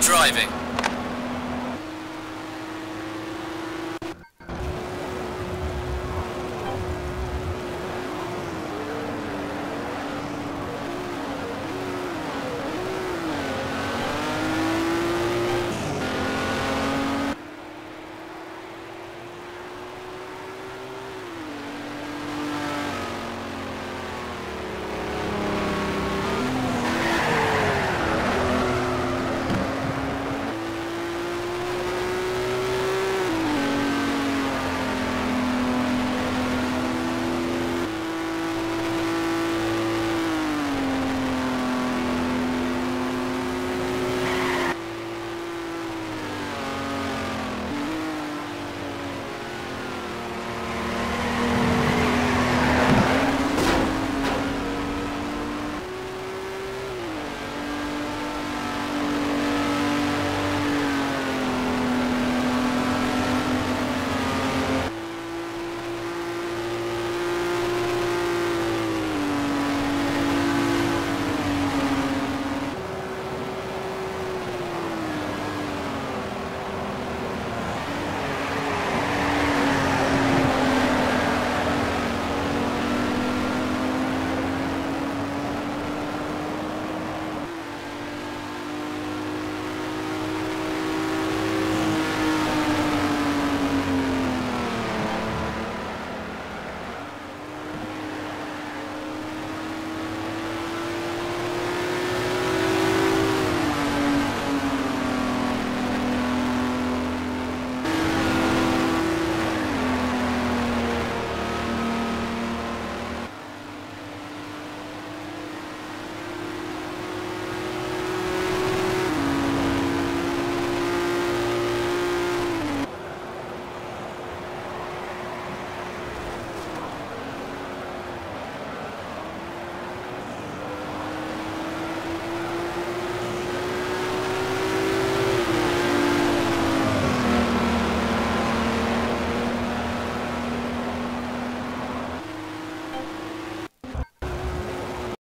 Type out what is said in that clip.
Driving.